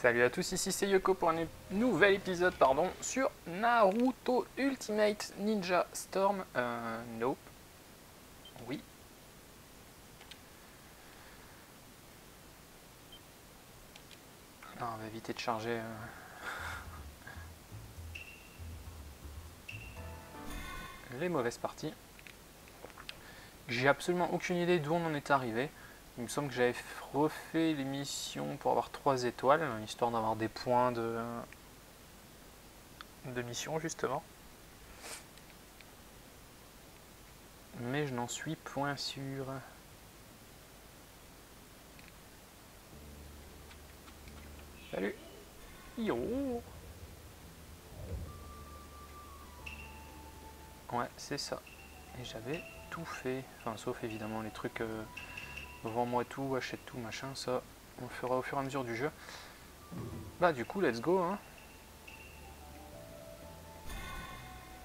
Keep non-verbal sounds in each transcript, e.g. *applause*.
Salut à tous, ici c'est Yoko pour un nouvel épisode pardon, sur Naruto Ultimate Ninja Storm. Euh, nope. Oui. On va éviter de charger. euh. Les mauvaises parties. J'ai absolument aucune idée d'où on en est arrivé. Il me semble que j'avais refait l'émission pour avoir 3 étoiles, histoire d'avoir des points de, de mission justement. Mais je n'en suis point sûr. Salut Yo Ouais, c'est ça. Et j'avais tout fait. Enfin, sauf évidemment les trucs... euh, Vends-moi tout, achète tout, machin, ça on fera au fur et à mesure du jeu. Bah du coup, let's go. Hein.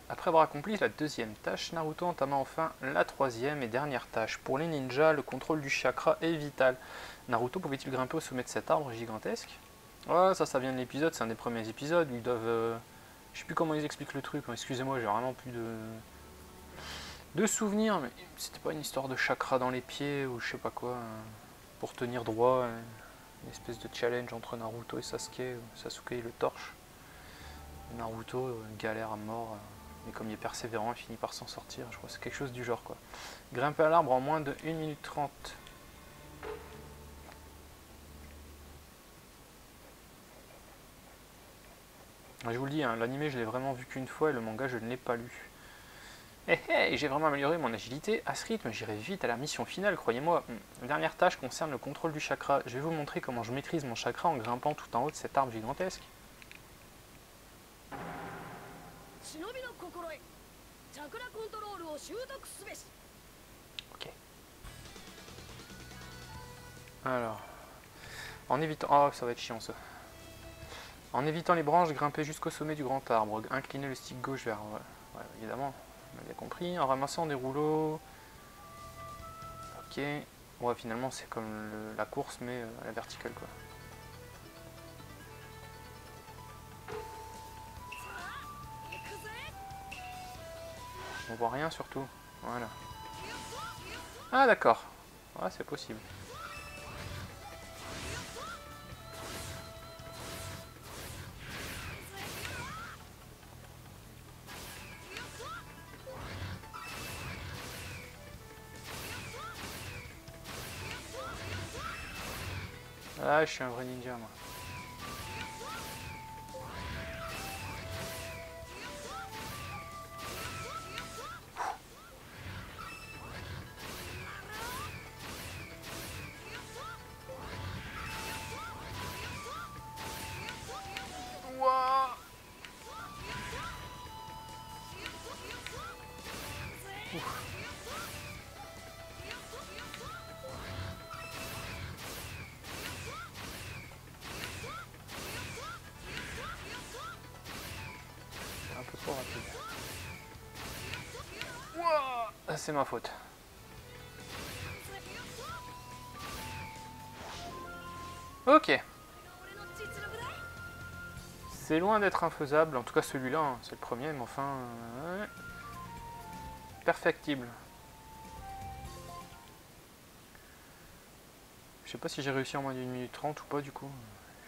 Après avoir accompli la deuxième tâche, Naruto entama enfin la troisième et dernière tâche. Pour les ninjas, le contrôle du chakra est vital. Naruto pouvait-il grimper au sommet de cet arbre gigantesque? Ouais, ça, ça vient de l'épisode, c'est un des premiers épisodes. Ils doivent... euh, Je sais plus comment ils expliquent le truc, hein. excusez-moi, j'ai vraiment plus de de souvenirs, mais c'était pas une histoire de chakra dans les pieds ou je sais pas quoi, euh, pour tenir droit, euh, une espèce de challenge entre Naruto et Sasuke, où Sasuke le torche. Naruto euh, galère à mort, euh, mais comme il est persévérant, il finit par s'en sortir, je crois c'est quelque chose du genre quoi. Grimper à l'arbre en moins de 1 minute 30. Je vous le dis, hein, l'animé je l'ai vraiment vu qu'une fois et le manga je ne l'ai pas lu. Eh, eh, Hé j'ai vraiment amélioré mon agilité. À ce rythme, j'irai vite à la mission finale, croyez-moi. Hmm, dernière tâche concerne le contrôle du chakra. Je vais vous montrer comment je maîtrise mon chakra en grimpant tout en haut de cet arbre gigantesque. Ok. Alors. En évitant... Oh, ça va être chiant ça. En évitant les branches, grimper jusqu'au sommet du grand arbre. Inclinez le stick gauche vers... Euh, ouais évidemment. On a bien compris. En ramassant des rouleaux... Ok. Ouais, finalement, c'est comme la course, mais euh, à la verticale, quoi. On voit rien surtout. Voilà. Ah d'accord. Ouais, c'est possible. Je suis un vrai ninja, moi. c'est ma faute. Ok. C'est loin d'être infaisable, en tout cas celui-là, hein, c'est le premier, mais enfin... Perfectible. Je sais pas si j'ai réussi en moins d'une minute trente ou pas du coup.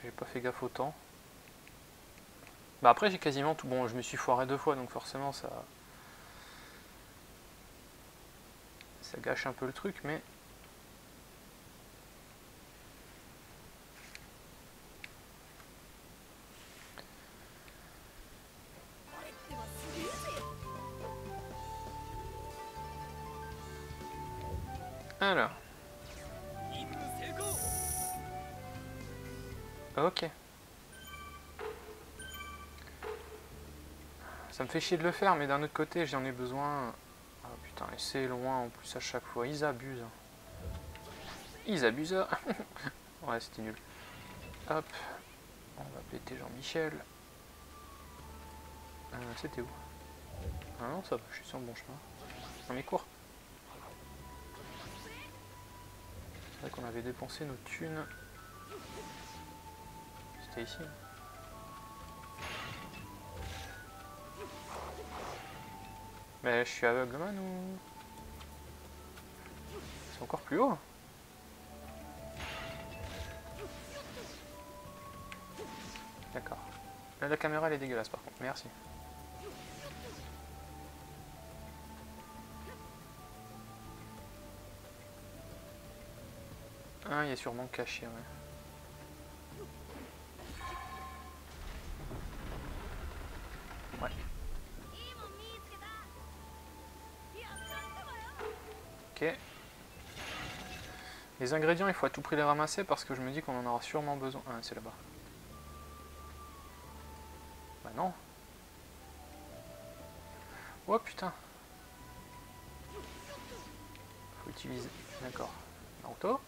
J'ai pas fait gaffe au temps. Bah après j'ai quasiment tout... Bon, je me suis foiré deux fois, donc forcément ça... ça gâche un peu le truc, mais... Alors. Ok. Ça me fait chier de le faire, mais d'un autre côté, j'en ai besoin Putain, et c'est loin en plus à chaque fois. Ils abusent. Ils abusent. *laughs* ouais, c'était nul. Hop. On va péter Jean-Michel. Euh, c'était où? Ah non, ça va, je suis sur le bon chemin. Non mais cours. C'est vrai qu'on avait dépensé nos thunes. c'était ici. Mais je suis aveugle man ou... C'est encore plus haut D'accord. Là la caméra elle est dégueulasse par contre, merci. Ah, il est sûrement caché. Ouais. Ok. Les ingrédients, il faut à tout prix les ramasser parce que je me dis qu'on en aura sûrement besoin. Ah, c'est là-bas. Bah non. Oh putain. Faut utiliser. D'accord. Naruto.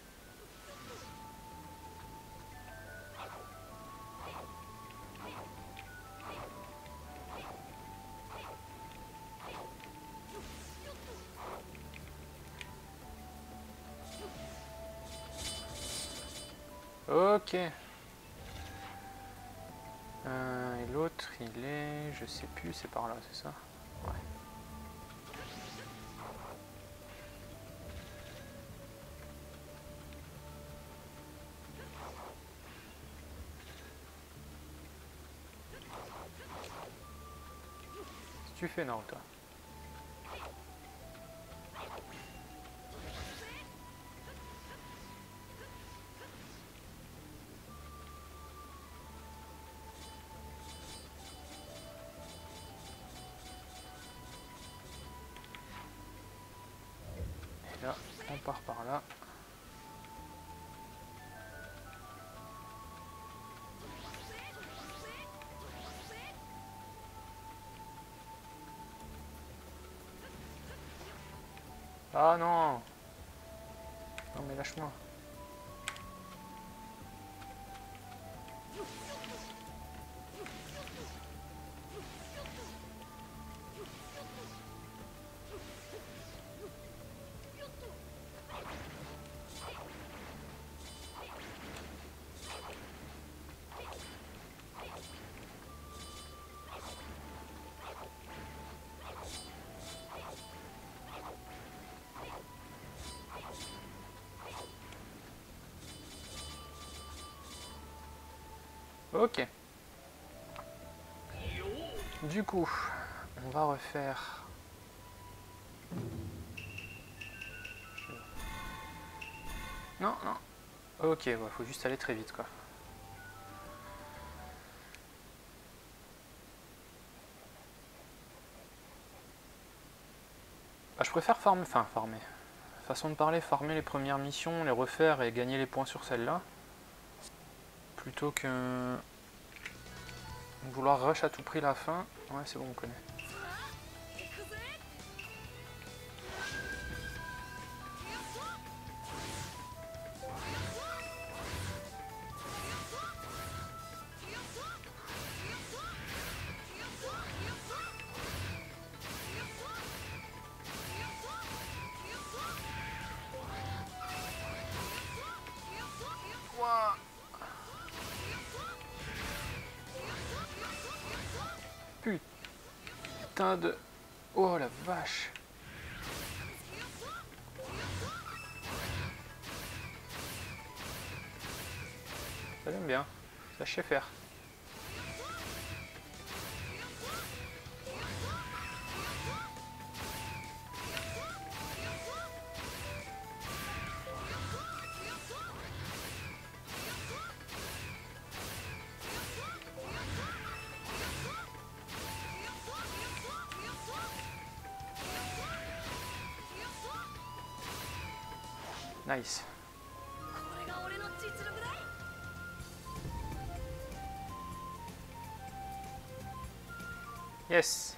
Euh, et l'autre, il est... Je sais plus, c'est par là, c'est ça? Ouais. Tu fais, Naruto? Ah non Non mais lâche-moi. Ok. Du coup, on va refaire... Non, non. Ok, ouais, faut juste aller très vite, quoi. Bah, je préfère farmer, enfin farmer. Façon de parler, farmer les premières missions, les refaire et gagner les points sur celle-là. Plutôt que vouloir rush à tout prix la fin. Ouais, c'est bon, on connaît. Oh la vache Ça j'aime bien, ça je faire. Nice. これが俺の実力だ Yes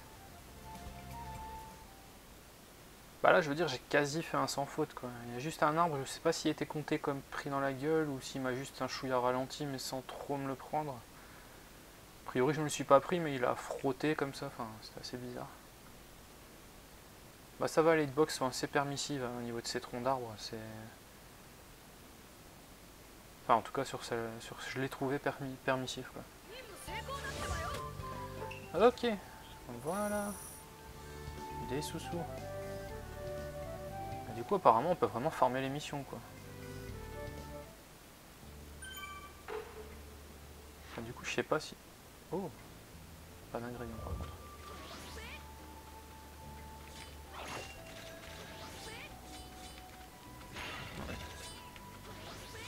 Bah là je veux dire j'ai quasi fait un sans faute quoi. Il y a juste un arbre, je sais pas s'il était compté comme pris dans la gueule ou s'il m'a juste un chouïa ralenti mais sans trop me le prendre. A priori je me le suis pas pris mais il a frotté comme ça, enfin c'est assez bizarre. Bah ça va les hitbox sont assez permissives hein, au niveau de ces troncs d'arbres, c'est... Enfin, en tout cas, sur, celle, sur je l'ai trouvé permis, permissif. Quoi. Ok, voilà. Des sous-sous. Du coup, apparemment, on peut vraiment farmer les missions, quoi. Du coup, je sais pas si... Oh Pas d'ingrédients, par contre.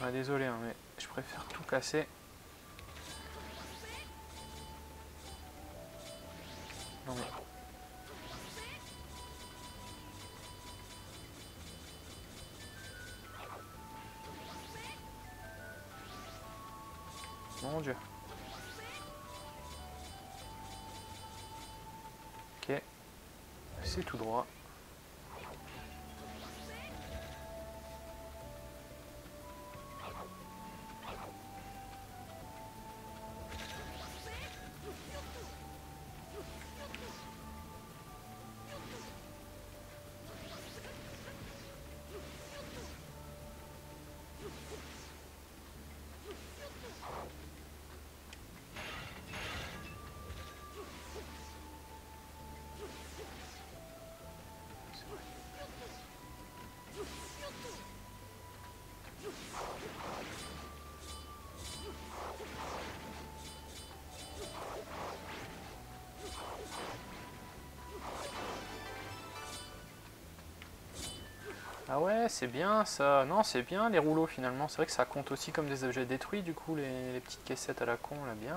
Ouais, désolé, hein, mais je préfère tout casser. Ah ouais, c'est bien ça. Non, c'est bien les rouleaux finalement. C'est vrai que ça compte aussi comme des objets détruits du coup, les, petites caissettes à la con là, bien.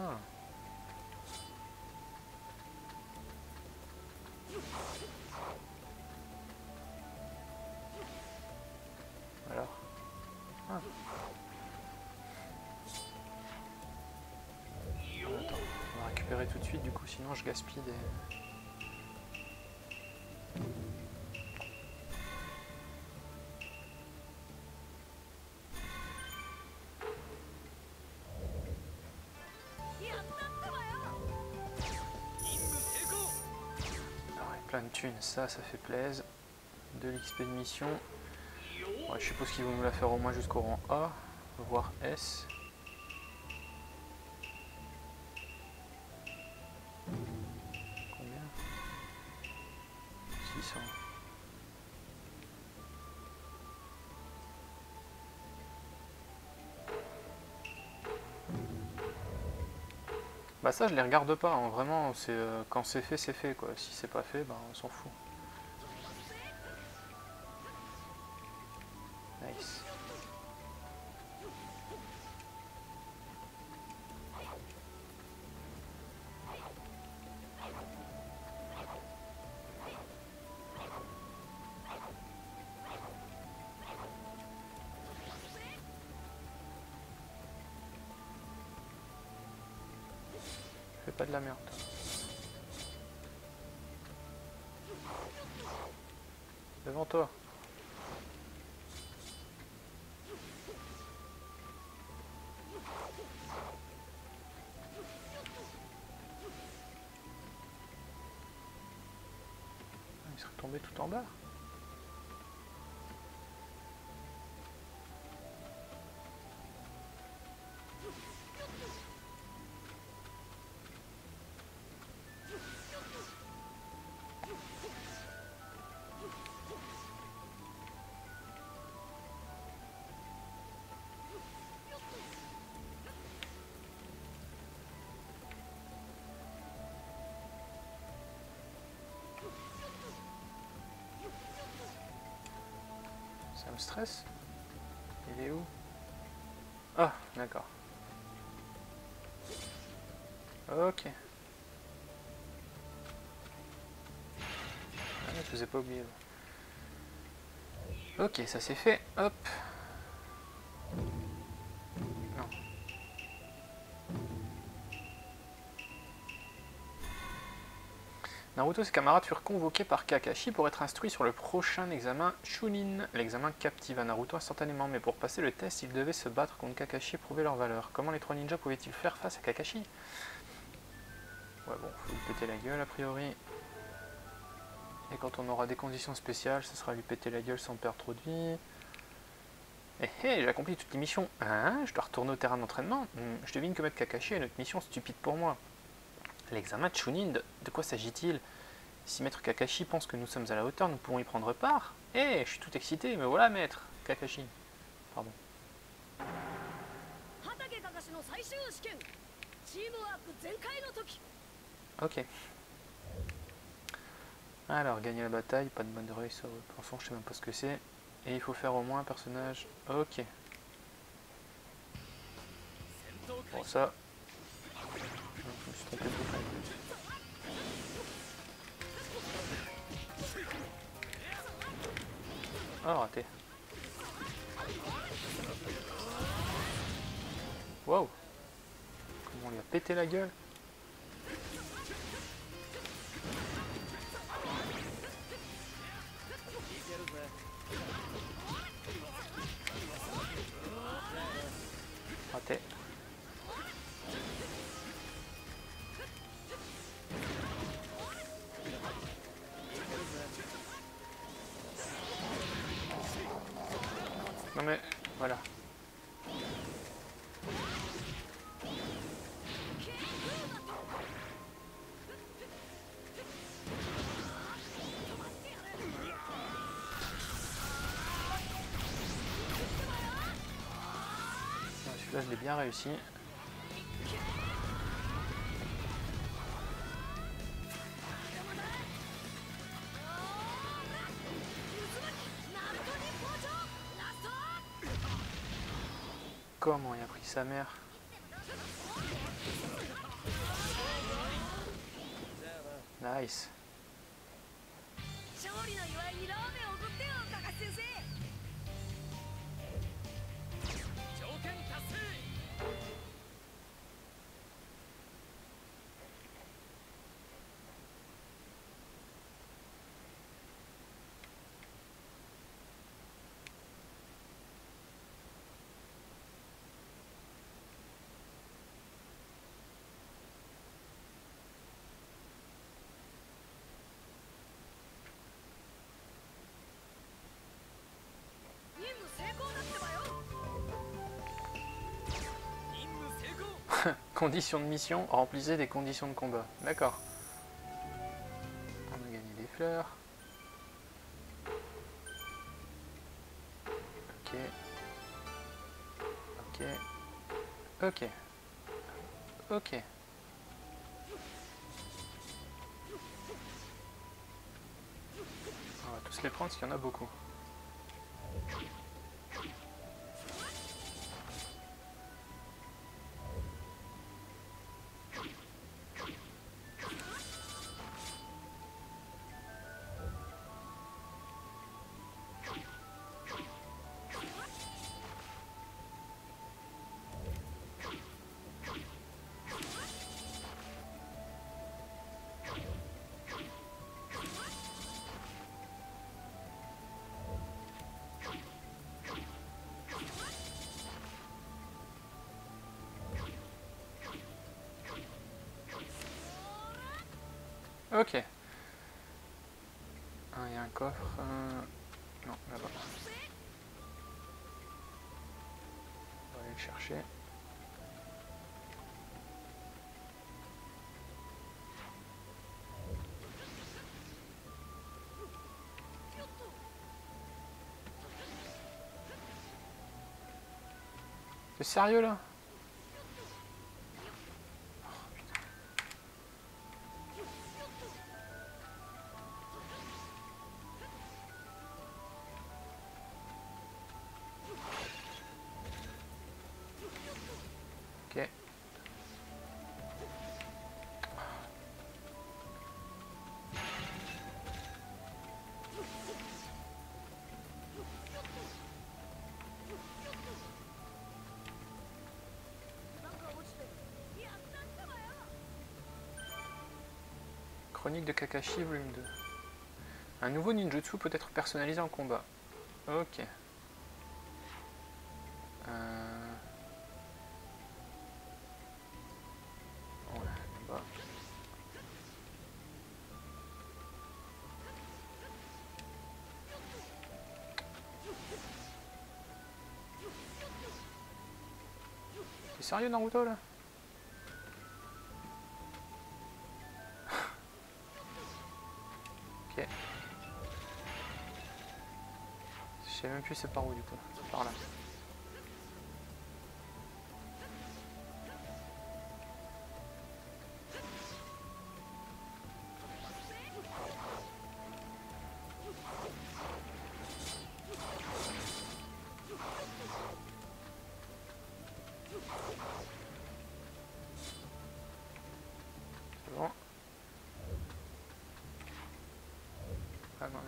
tout de suite, du coup, sinon je gaspille des... Ah ça, ça fait plaise. De l'XP de mission. Je suppose qu'ils vont nous la faire au moins jusqu'au rang A, voire S. ça je les regarde pas, hein. vraiment c'est euh, quand c'est fait c'est fait quoi, si c'est pas fait bah on s'en fout. Tombé tout en bas. Me stresse. Il est où? Ah, d'accord. Ok. Ah, je vous ai pas oublié. Ok, ça c'est fait. Hop. Naruto ses camarades furent convoqués par Kakashi pour être instruits sur le prochain examen Chunin. L'examen captiva Naruto instantanément, mais pour passer le test, ils devaient se battre contre Kakashi et prouver leur valeur. Comment les trois ninjas pouvaient-ils faire face à Kakashi? Ouais bon, faut lui péter la gueule a priori. Et quand on aura des conditions spéciales, ce sera lui péter la gueule sans perdre trop de vie. Eh hé, j'ai accompli toutes les missions. Hein? Je dois retourner au terrain d'entraînement Hmm, Je devine que Maître Kakashi est notre mission stupide pour moi. L'examen de Chunin, de quoi s'agit-il? Si maître Kakashi pense que nous sommes à la hauteur, nous pouvons y prendre part. Eh, je suis tout excité, me voilà maître Kakashi. Pardon. Ok. Alors, gagner la bataille, pas de bonne oreille sur le plançon, je sais même pas ce que c'est. Et il faut faire au moins un personnage. Ok. Bon, ça. Je me suis trompé Oh, raté. Wow. Comment on lui a pété la gueule mais voilà. Celui-là je l'ai bien réussi. Comment il a pris sa mère Nice. Conditions de mission, remplissez des conditions de combat. D'accord. On a gagné des fleurs. Ok. Ok. Ok. Ok. On va tous les prendre parce qu'il y en a beaucoup. Ok. Ah, il y a un coffre. euh, Non, là-bas. On va aller le chercher. T'es sérieux là? Chronique de Kakashi, volume 2. Un nouveau ninjutsu peut être personnalisé en combat. Ok. Sérieux Naruto là? Ok. Je sais même plus c'est par où du coup. C'est par là. Ah non,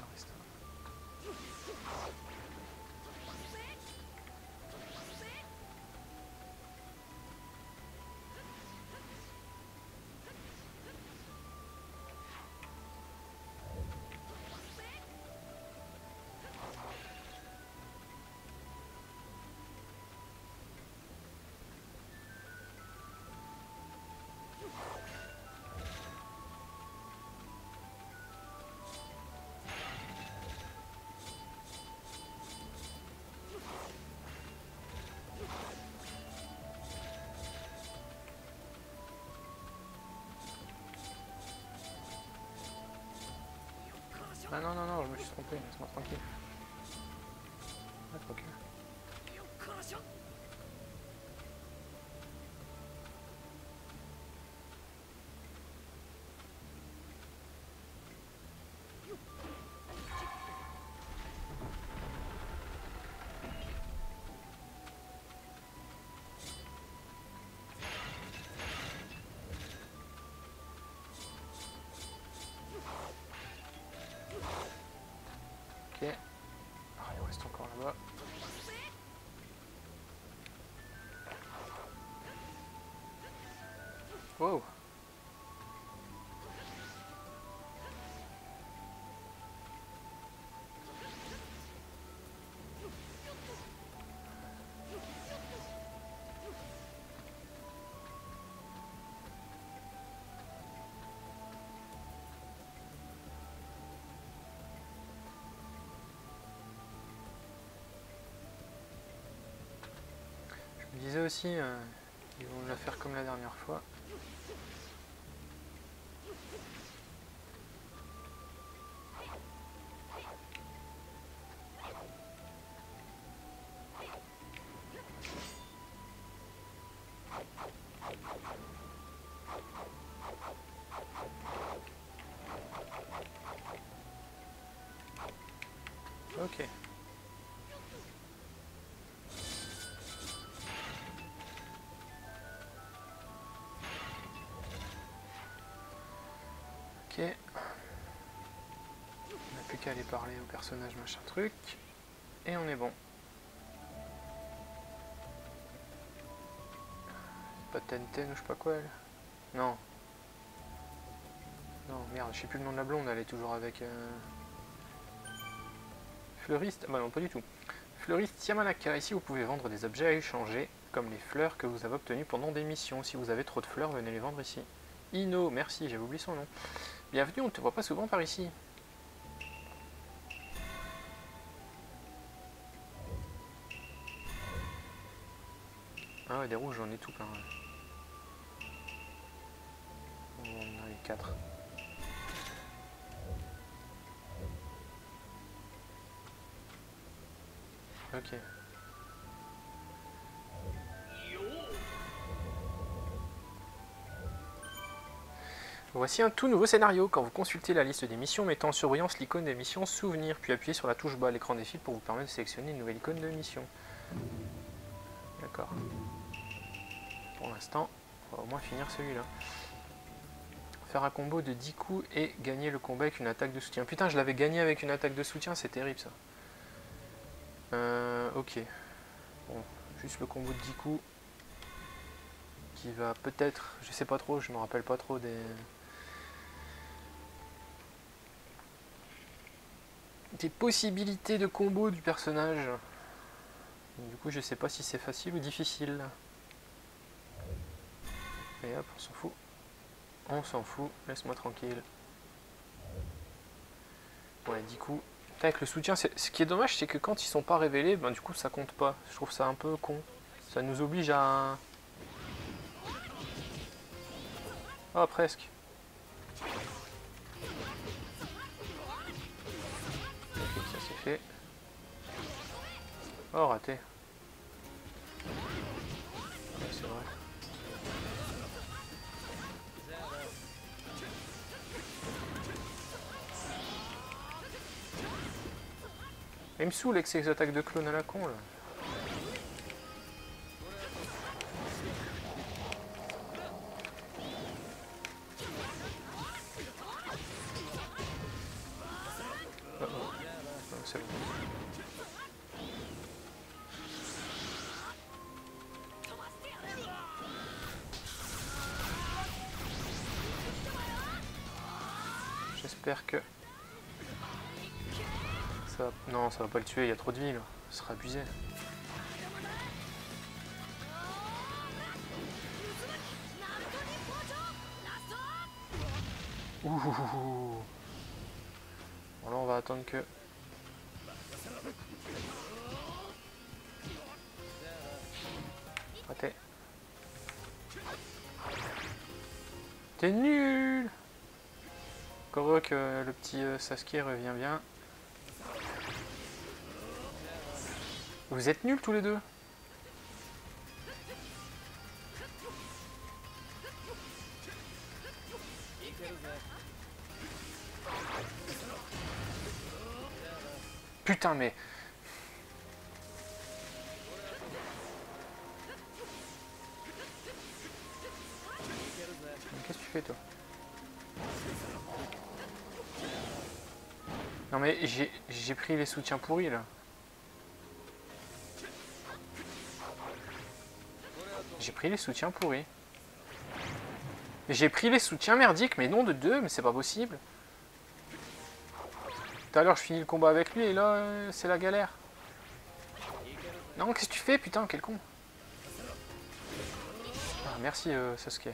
Ah non, non, non, je me suis trompé, laisse-moi tranquille. Je me disais aussi, euh, ils vont la faire comme la dernière fois. Plus qu'à aller parler au personnage machin truc. Et on est bon. Pas Tenten ou je sais pas quoi elle. Non. Non, merde, je sais plus le nom de la blonde, elle est toujours avec... euh, Fleuriste Bah non, pas du tout. Fleuriste Yamanaka, ici vous pouvez vendre des objets à échanger, comme les fleurs que vous avez obtenues pendant des missions. Si vous avez trop de fleurs, venez les vendre ici. Ino, merci, j'avais oublié son nom. Bienvenue, on ne te voit pas souvent par ici. Des rouges, j'en ai tout plein. ouais. On a les 4. Ok. Voici un tout nouveau scénario. Quand vous consultez la liste des missions, mettez en surbrillance l'icône des missions Souvenirs, puis appuyez sur la touche bas à l'écran des fils pour vous permettre de sélectionner une nouvelle icône de mission. D'accord. Pour l'instant, on va au moins finir celui-là. Faire un combo de 10 coups et gagner le combat avec une attaque de soutien. Putain, je l'avais gagné avec une attaque de soutien, c'est terrible ça. Euh, ok. Bon, juste le combo de 10 coups. Qui va peut-être, je sais pas trop, je me rappelle pas trop des... Des possibilités de combo du personnage. Du coup, je sais pas si c'est facile ou difficile. Et hop, on s'en fout. On s'en fout, laisse-moi tranquille. Ouais, 10 coups. Avec le soutien, ce qui est dommage, c'est que quand ils sont pas révélés, ben du coup ça compte pas. Je trouve ça un peu con. Ça nous oblige à, Ah, presque. Ok, ça c'est fait. Oh, raté. C'est vrai. Il me saoule avec ces attaques de clones à la con là. va pas le tuer, il y a trop de vie là. Ce serait abusé. Ouh. Bon là on va attendre que... Raté. T'es nul Encore euh, que le petit euh, Sasuke revient bien. Vous êtes nuls tous les deux Putain mais... Qu'est-ce que tu fais toi? Non mais j'ai pris les soutiens pourris là. J'ai pris les soutiens pourris. J'ai pris les soutiens merdiques, mais non de deux, mais c'est pas possible. Tout à l'heure je finis le combat avec lui et là c'est la galère. Non, qu'est-ce que tu fais putain, quel con? Ah, merci euh, Sasuke.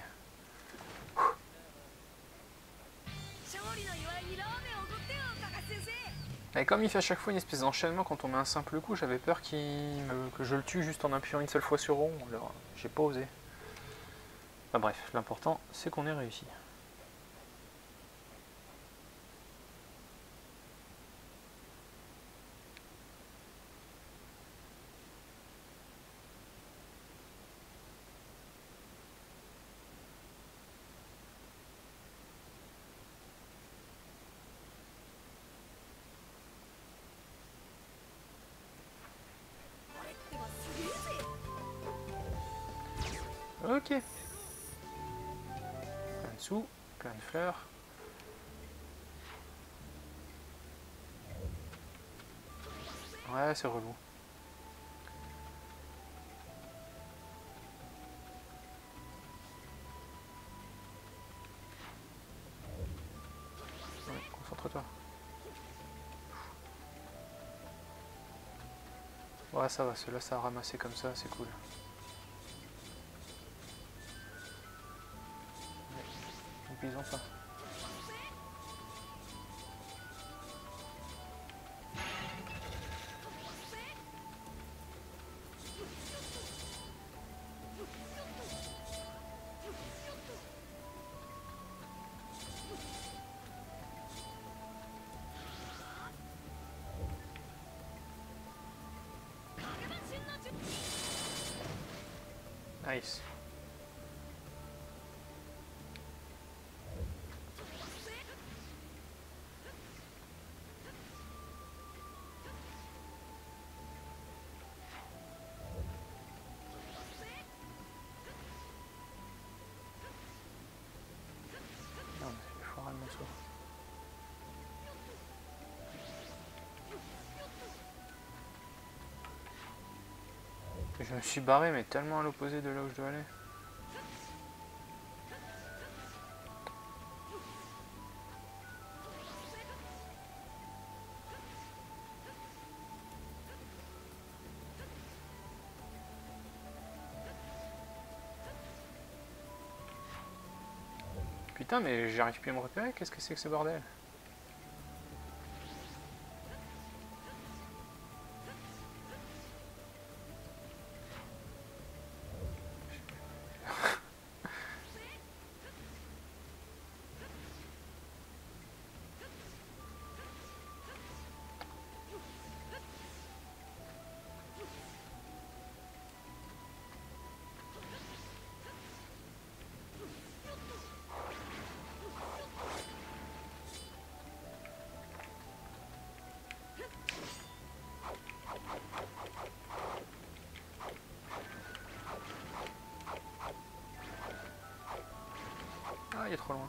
Et comme il fait à chaque fois une espèce d'enchaînement quand on met un simple coup, j'avais peur que je le tue juste en appuyant une seule fois sur rond, alors j'ai pas osé. Enfin bref, l'important c'est qu'on ait réussi. Plein de fleurs. Ouais, c'est relou. Concentre-toi. Ouais, ça va, celui-là, ça a ramassé comme ça, c'est cool. N'oublions pas. Je me suis barré mais tellement à l'opposé de là où je dois aller. Putain mais j'arrive plus à me repérer, qu'est-ce que c'est que ce bordel? Trop loin.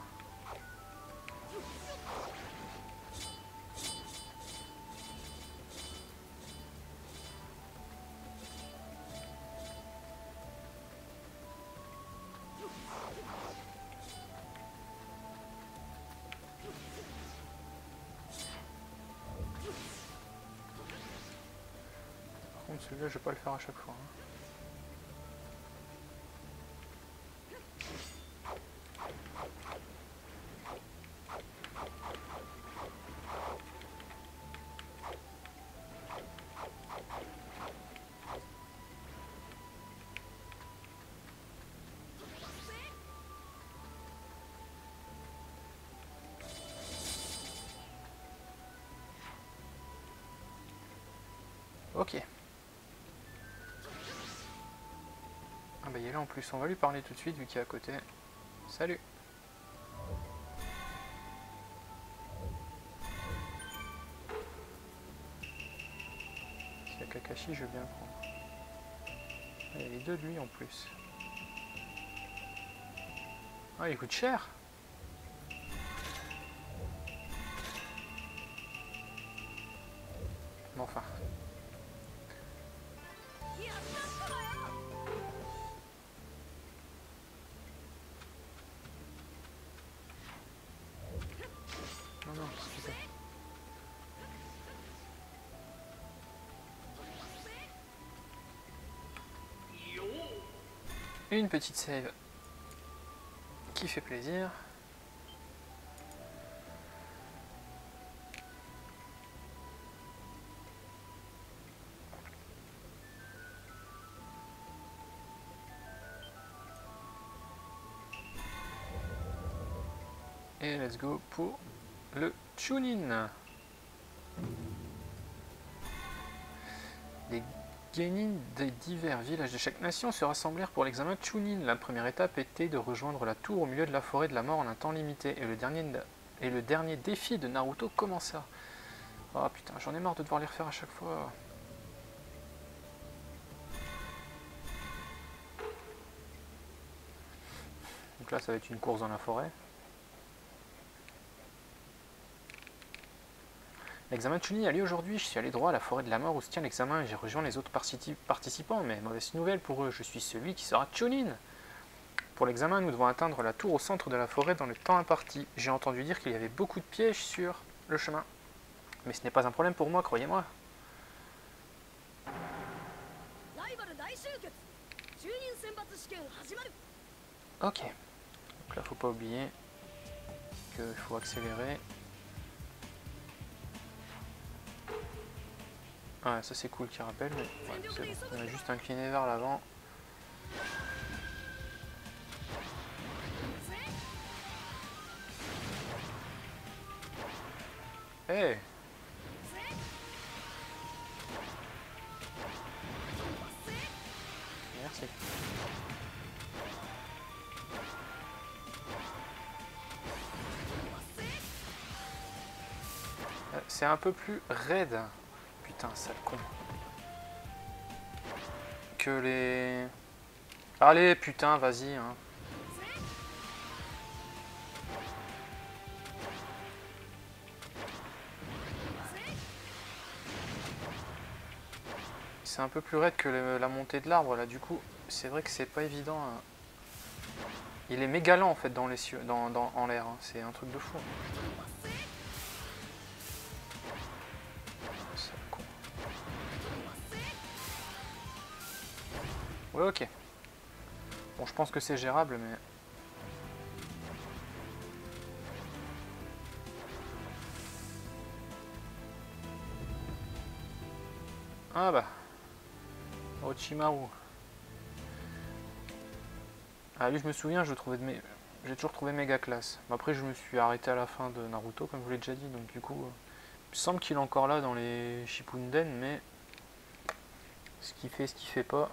Par contre celui-là je vais pas le faire à chaque fois. hein. Ok. Ah bah il est là en plus, on va lui parler tout de suite vu qu'il est à côté. Salut S'il y a Kakashi, je veux bien le prendre. Ah, il y a les deux de lui en plus. Ah, il coûte cher Une petite save qui fait plaisir. Et let's go pour le Chunin. Genin des divers villages de chaque nation se rassemblèrent pour l'examen Chunin. La première étape était de rejoindre la tour au milieu de la forêt de la mort en un temps limité. Et le dernier, et le dernier défi de Naruto commença. Oh putain, j'en ai marre de devoir les refaire à chaque fois. Donc là, ça va être une course dans la forêt. L'examen de Tunis a lieu aujourd'hui, je suis allé droit à la forêt de la mort où se tient l'examen et j'ai rejoint les autres participants, mais mauvaise nouvelle pour eux, je suis celui qui sera Chunin Pour l'examen, nous devons atteindre la tour au centre de la forêt dans le temps imparti. J'ai entendu dire qu'il y avait beaucoup de pièges sur le chemin. Mais ce n'est pas un problème pour moi, croyez-moi. Ok. Donc là, faut pas oublier qu'il faut accélérer. Ouais, ça c'est cool qui rappelle, mais c'est bon. On a juste incliné vers l'avant. Hey Merci. Euh, C'est un peu plus raide. Putain, sale con. Que les... Allez, putain, vas-y. Hein. C'est un peu plus raide que la montée de l'arbre là, du coup, c'est vrai que c'est pas évident. hein. Il est méga lent en fait dans les cieux, dans, dans- en l'air, hein. c'est un truc de fou. Ouais, ok. Bon, je pense que c'est gérable, mais. Ah bah. Orochimaru. Ah lui je me souviens, je trouvais de mes... j'ai toujours trouvé méga classe. Mais Après je me suis arrêté à la fin de Naruto comme je vous l'ai déjà dit, donc du coup, euh, il semble qu'il est encore là dans les Shippuden, mais ce qu'il fait, ce qu'il fait pas.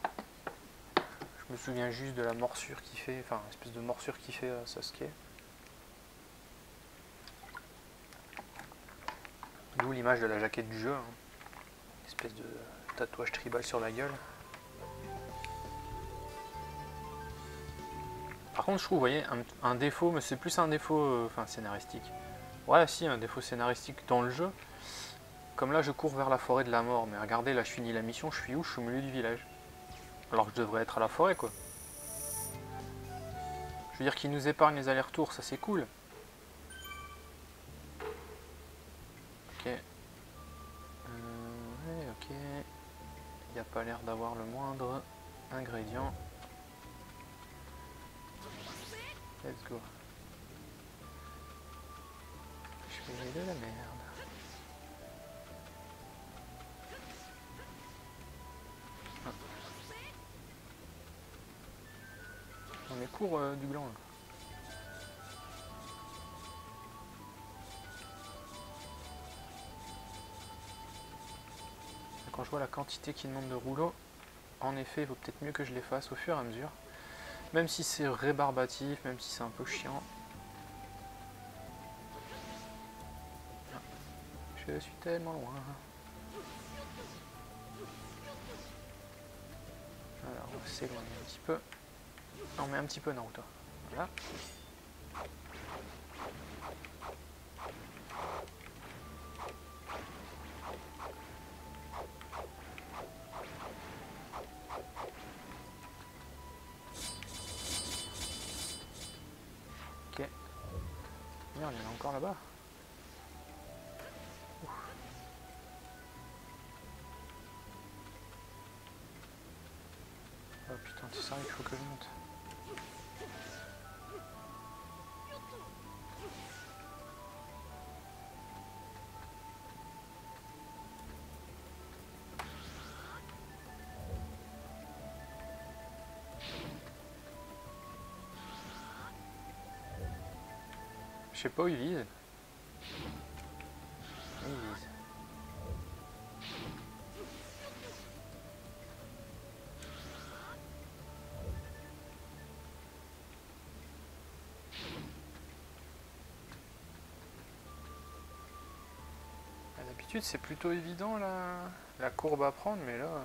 Je me souviens juste de la morsure qu'il fait, enfin espèce de morsure qu'il fait à Sasuke. D'où l'image de la jaquette du jeu, hein. espèce de tatouage tribal sur la gueule. Par contre, je trouve, vous voyez, un, défaut, mais c'est plus un défaut euh, scénaristique. Ouais, si, un défaut scénaristique dans le jeu. Comme là, je cours vers la forêt de la mort. Mais regardez, là, je finis la mission, je suis où? Je suis au milieu du village. Alors que je devrais être à la forêt, quoi. Je veux dire qu'il nous épargne les allers-retours, ça c'est cool. Ok. Euh, ouais, ok. Il n'y a pas l'air d'avoir le moindre ingrédient. Let's go. Je fais de la merde. Court euh, du là. Quand je vois la quantité qui demande de rouleaux, en effet, il vaut peut-être mieux que je les fasse au fur et à mesure. Même si c'est rébarbatif, même si c'est un peu chiant. Je suis tellement loin. Alors, on va s'éloigner un petit peu. On met un petit peu Naruto. Voilà. Ok. Merde, il y en a encore là-bas. Oh putain, c'est ça, il faut que je monte. Sais pas où il vise. Il vise. D'habitude c'est plutôt évident la, la courbe à prendre, mais là...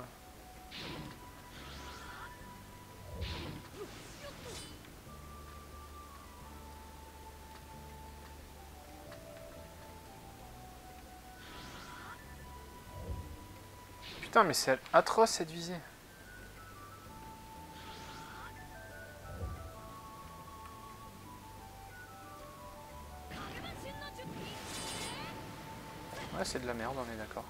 Mais c'est atroce cette visée. Ouais, c'est de la merde, on est d'accord.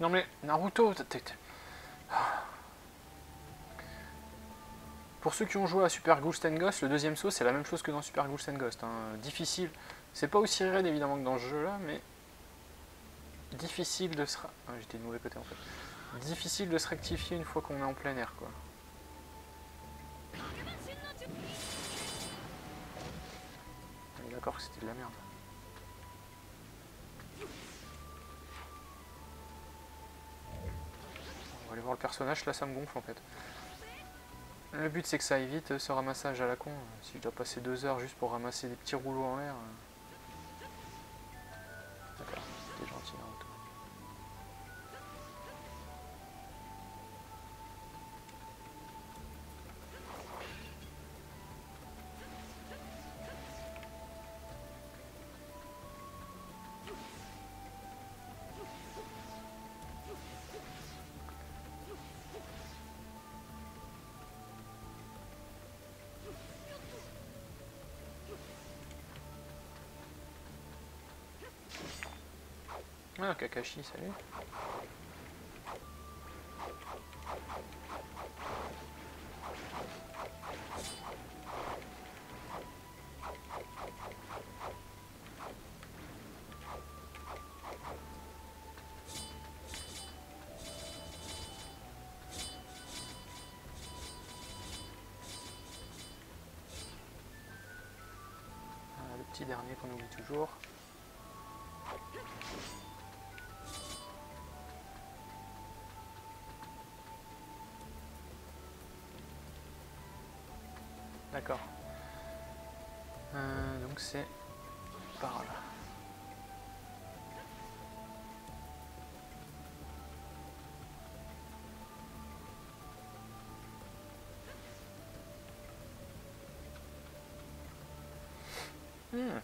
Non mais, Naruto, t'es- Pour ceux qui ont joué à Super Ghost and Ghost, le deuxième saut c'est la même chose que dans Super Ghost and Ghost. hein. Difficile. C'est pas aussi raide évidemment que dans ce jeu là, mais difficile de se. Ah, J'étais du mauvais côté en fait. Difficile de se rectifier une fois qu'on est en plein air quoi. D'accord c'était de la merde. On va aller voir le personnage, là ça me gonfle en fait. Le but c'est que ça évite euh, ce ramassage à la con. Si je dois passer deux heures juste pour ramasser des petits rouleaux en l'air. Ah, Kakashi, salut. Ah, le petit dernier qu'on oublie toujours. D'accord. Euh, donc c'est par là. Hmm.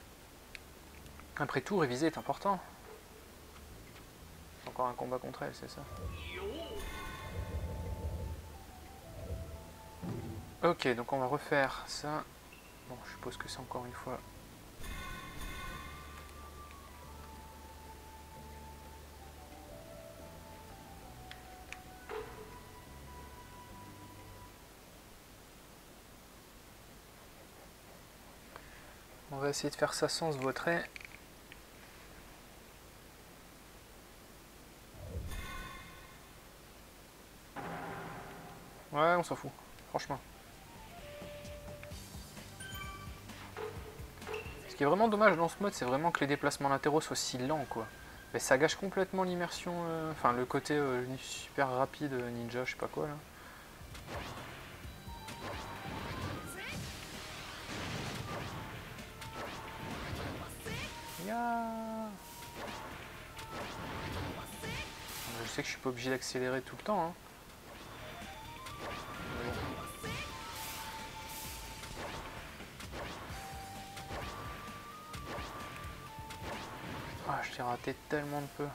Après tout, réviser est important. Encore un combat contre elle, c'est ça. Ok, donc on va refaire ça. Bon, je suppose que c'est encore une fois... On va essayer de faire ça sans se vautrer. Ouais, on s'en fout, franchement. Ce qui est vraiment dommage dans ce mode, c'est vraiment que les déplacements latéraux soient si lents, quoi. Mais ça gâche complètement l'immersion, euh, enfin le côté euh, super rapide euh, ninja, je sais pas quoi là. Je sais que je suis pas obligé d'accélérer tout le temps. Hein. T'ai raté tellement de peu.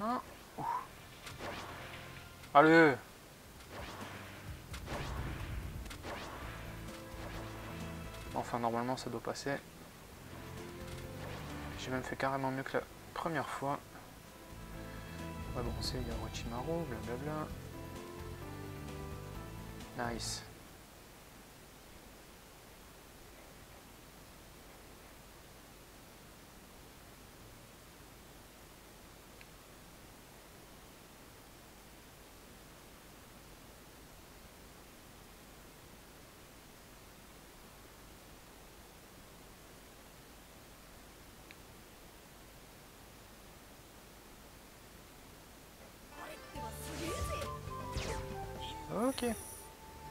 Ah. Ouh. Allez Enfin, normalement, ça doit passer. J'ai même fait carrément mieux que la première fois. Ouais, bon, c'est il y a Orochimaru, blablabla. Nice.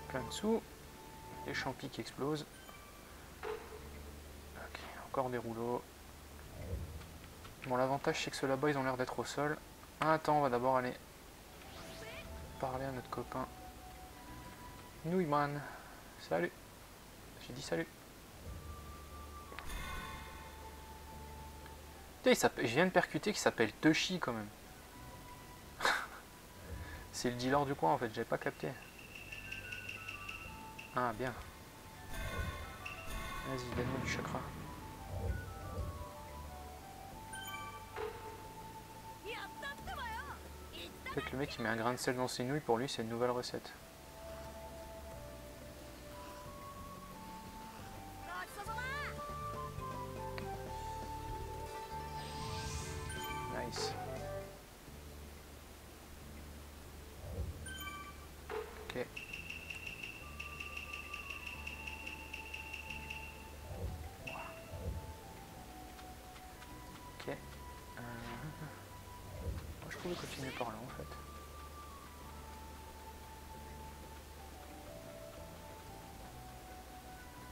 Plein de sous. Les champis qui explosent. Ok, encore des rouleaux. Bon, l'avantage c'est que ceux là-bas ils ont l'air d'être au sol. Ah, attends, on va d'abord aller parler à notre copain. Nouiman. Salut. J'ai dit salut. Je viens de percuter qu'il s'appelle Toshi quand même. *laughs* C'est le dealer du coin en fait, j'avais pas capté. Ah, bien. Vas-y, donne-moi du chakra. Peut-être le mec il met un grain de sel dans ses nouilles, pour lui c'est une nouvelle recette. Nice. Ok. Ok. Euh, Moi je pouvais continuer par là en fait.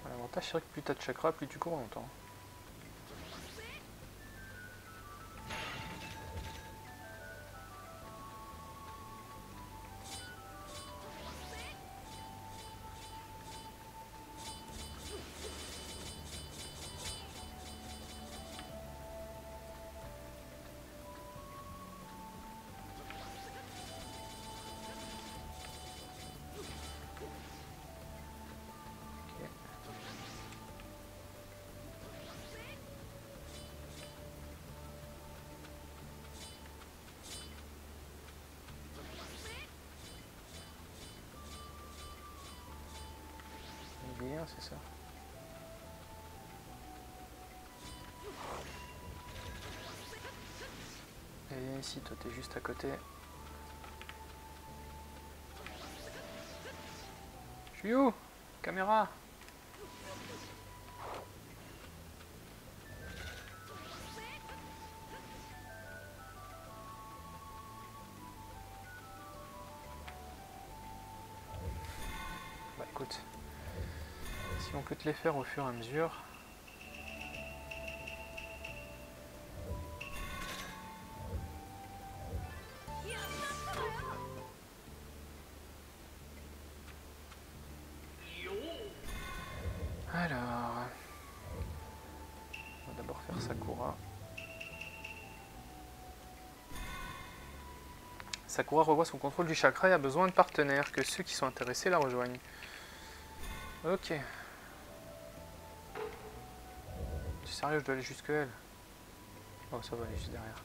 L'avantage c'est que plus t'as de chakra, plus tu cours longtemps. Ici, toi, t'es juste à côté. Je suis où? Caméra Bah écoute, si on peut te les faire au fur et à mesure. Sakura revoit son contrôle du chakra et a besoin de partenaires, que ceux qui sont intéressés la rejoignent. Ok. Sérieux, je dois aller jusque elle. Oh, ça va aller juste derrière.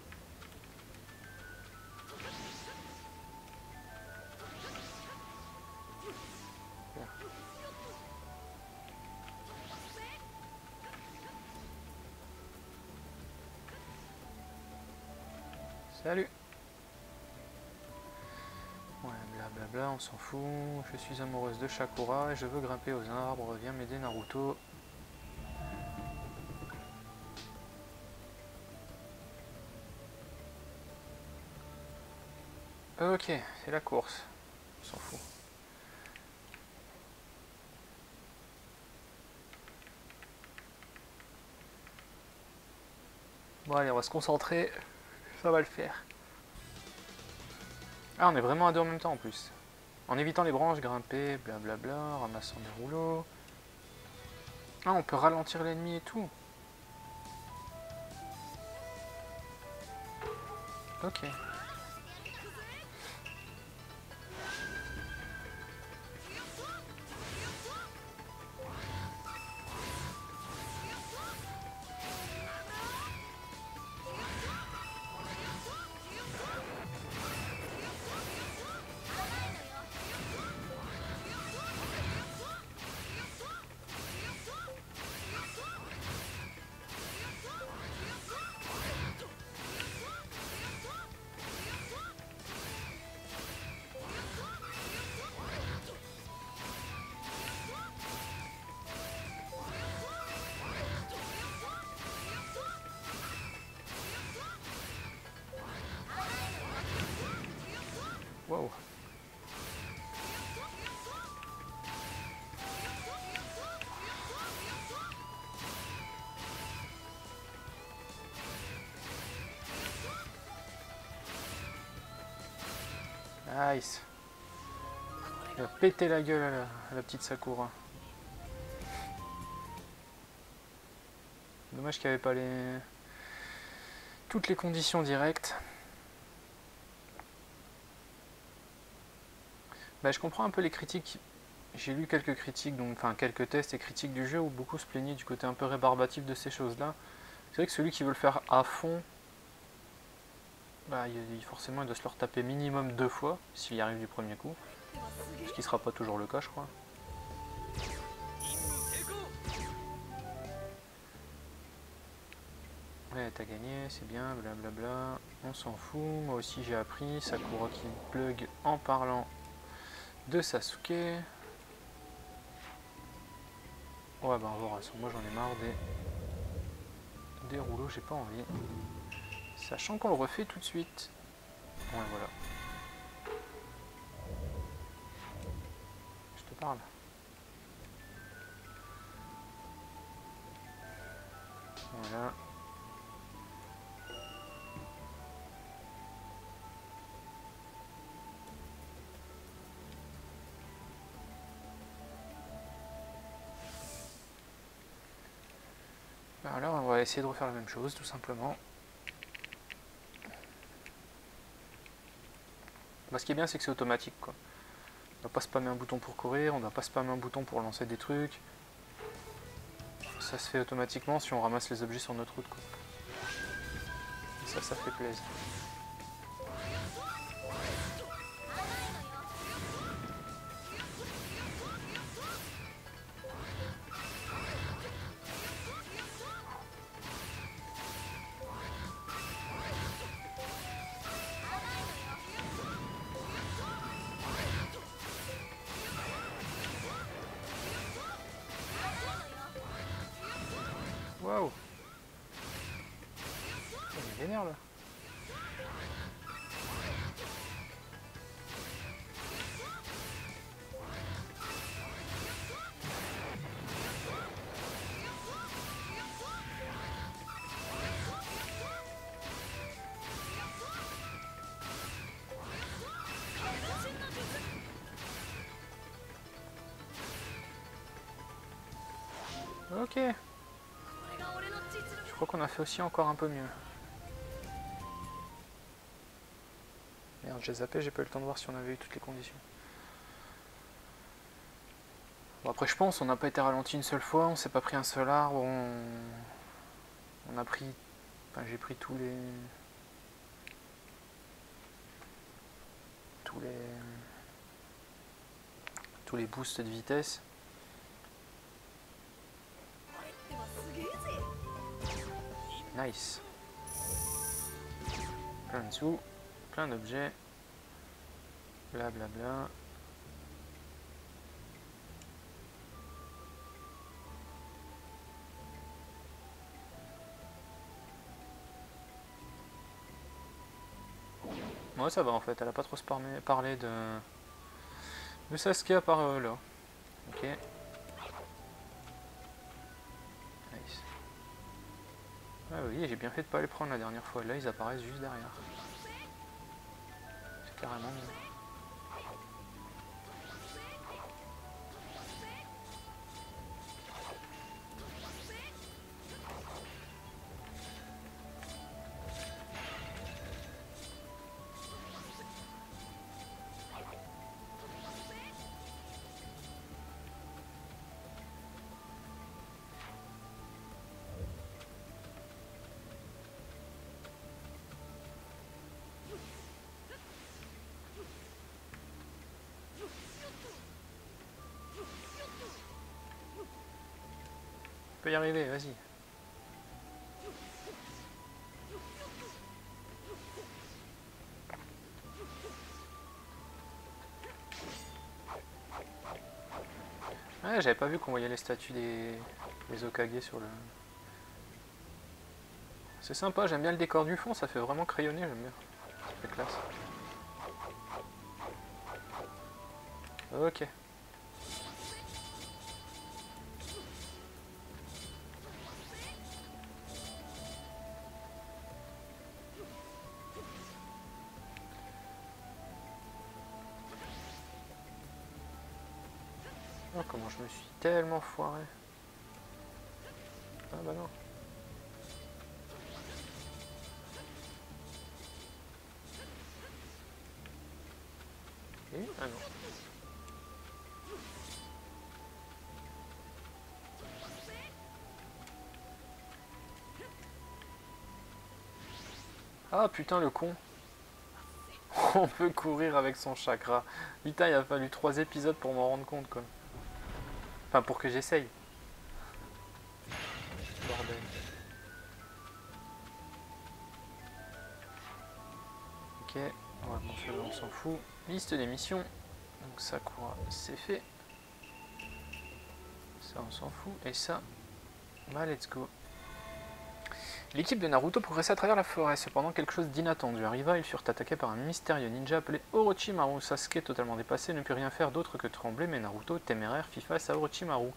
Salut blablabla, on s'en fout. Je suis amoureuse de Shakura et je veux grimper aux arbres. Viens m'aider Naruto. Ok, c'est la course. On s'en fout. Bon allez, on va se concentrer. Ça va le faire. Ah, on est vraiment à deux en même temps en plus. En évitant les branches, grimper, blablabla, ramassant des rouleaux. Ah, on peut ralentir l'ennemi et tout. Ok. Péter la gueule à la, petite Sakura. Dommage qu'il n'y avait pas les... toutes les conditions directes. Bah, je comprends un peu les critiques. J'ai lu quelques critiques, donc, enfin quelques tests et critiques du jeu où beaucoup se plaignaient du côté un peu rébarbatif de ces choses-là. C'est vrai que celui qui veut le faire à fond, bah, forcément il doit se le retaper minimum deux fois s'il y arrive du premier coup. Ce qui sera pas toujours le cas, je crois. Ouais, t'as gagné, c'est bien, blablabla. On s'en fout. Moi aussi, j'ai appris. Sakura qui plug en parlant de Sasuke. Ouais, ben bah, on verra. Moi, j'en ai marre des, des rouleaux, j'ai pas envie. Sachant qu'on le refait tout de suite. Ouais, voilà. Voilà. Alors là, on va essayer de refaire la même chose, tout simplement. Bah, ce qui est bien, c'est que c'est automatique. Quoi. On va pas spammer un bouton pour courir, on va pas spammer un bouton pour lancer des trucs. Ça se fait automatiquement si on ramasse les objets sur notre route. Ça, ça fait plaisir. Fait aussi encore un peu mieux. Merde, j'ai zappé, j'ai pas eu le temps de voir si on avait eu toutes les conditions. Bon, après, je pense, on n'a pas été ralenti une seule fois, on s'est pas pris un seul arbre, on, on a pris. Enfin, j'ai pris tous les. Tous les. Tous les boosts de vitesse. Nice. Plein de sous, plein d'objets. Blablabla. Moi ça va en fait, elle a pas trop parlé de, de Saskia par euh, là. Ok. Ah oui, j'ai bien fait de pas les prendre la dernière fois. Là, ils apparaissent juste derrière. C'est carrément peut y arriver, vas-y. Ouais, j'avais pas vu qu'on voyait les statues des, des Okage sur le. C'est sympa, j'aime bien le décor du fond, ça fait vraiment crayonné, j'aime bien. Fait classe. Ok. Comment je me suis tellement foiré. Ah bah non. Ah non. Ah putain le con. *laughs* On peut courir avec son chakra. Putain, il a fallu trois épisodes pour m'en rendre compte quoi. Enfin pour que j'essaye. Bordel. Ok, ouais, bon, ça, on s'en fout. Liste des missions. Donc ça quoi, c'est fait. Ça on s'en fout. Et ça, bah let's go. L'équipe de Naruto progressait à travers la forêt, cependant quelque chose d'inattendu arriva, ils furent attaqués par un mystérieux ninja appelé Orochimaru. Sasuke, totalement dépassé, ne put rien faire d'autre que trembler, mais Naruto, téméraire, fit face à Orochimaru.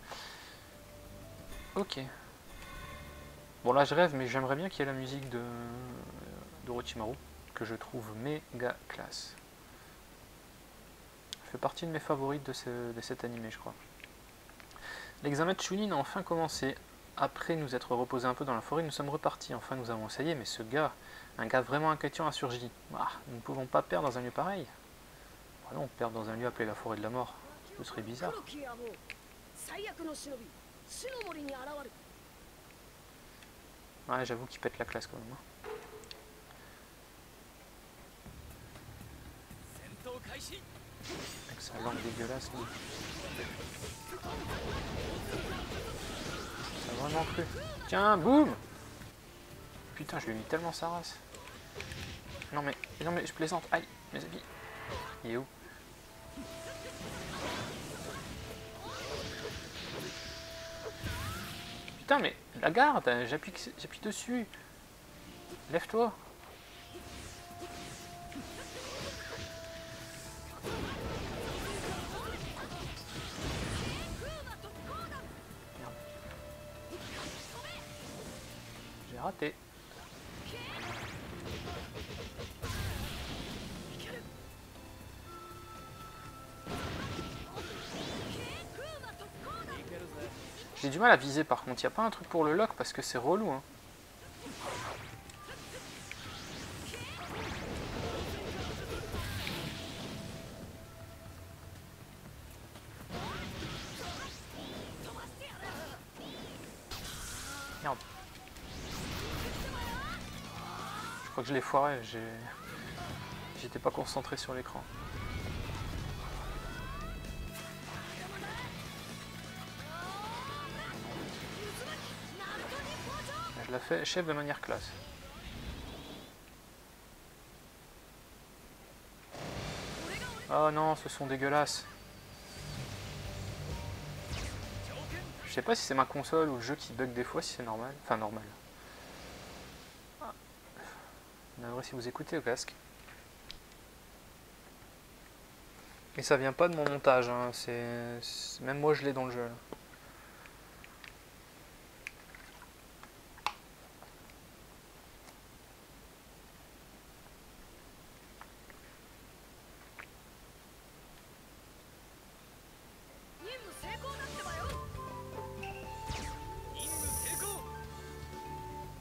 Ok. Bon là je rêve, mais j'aimerais bien qu'il y ait la musique de que je trouve méga classe. Fait partie de mes favorites de cet animé, je crois. L'examen de Chunin a enfin commencé. Après nous être reposés un peu dans la forêt, nous sommes repartis. Enfin, nous avons essayé, mais ce gars, un gars vraiment inquiétant, a surgi. Ah, nous ne pouvons pas perdre dans un lieu pareil. Ah voilà, on perd dans un lieu appelé la forêt de la mort. Ce serait bizarre. Ouais, j'avoue qu'il pète la classe quand même. Hein. Avec sa langue dégueulasse. Vraiment cru. Tiens, boum Putain, je lui ai mis tellement sa race. Non mais, non mais je plaisante. Aïe, mes habits. Il est où? Putain mais, la garde, j'appuie j'appuie dessus. Lève-toi. J'ai du mal à viser par contre. Y a pas un truc pour le lock parce que c'est relou. Hein. Crois que je l'ai foiré. J'étais pas concentré sur l'écran. Je la fais chef de manière classe. Oh non, ce sont dégueulasses. Je sais pas si c'est ma console ou le jeu qui bug des fois, si c'est normal. Enfin, normal. Si vous écoutez au casque. Et ça vient pas de mon montage, hein. c'est même moi je l'ai dans le jeu.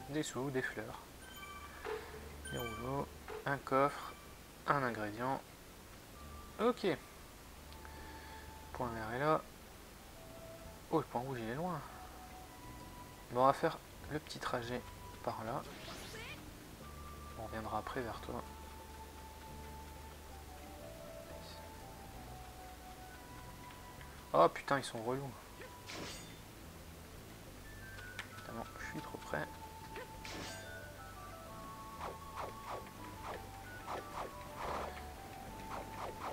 Des sous, des fleurs, coffre, un ingrédient. Ok. Point vert est là. Oh, le point rouge il est loin. Bon, on va faire le petit trajet par là. On reviendra après vers toi. Oh putain, ils sont relous. Je suis trop près.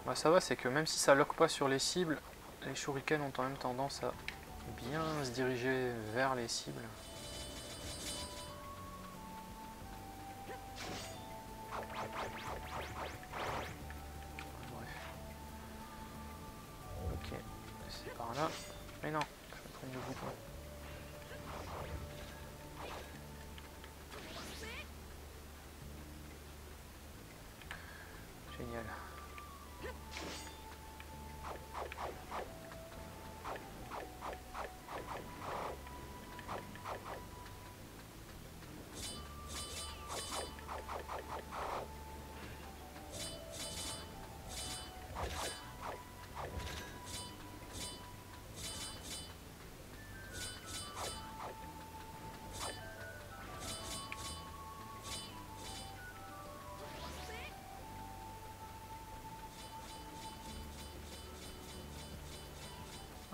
Bah ça va, c'est que même si ça lock pas sur les cibles, les shurikens ont quand même tendance à bien se diriger vers les cibles.